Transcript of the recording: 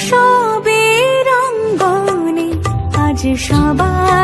সবে রঙ্গনে আজ সবাই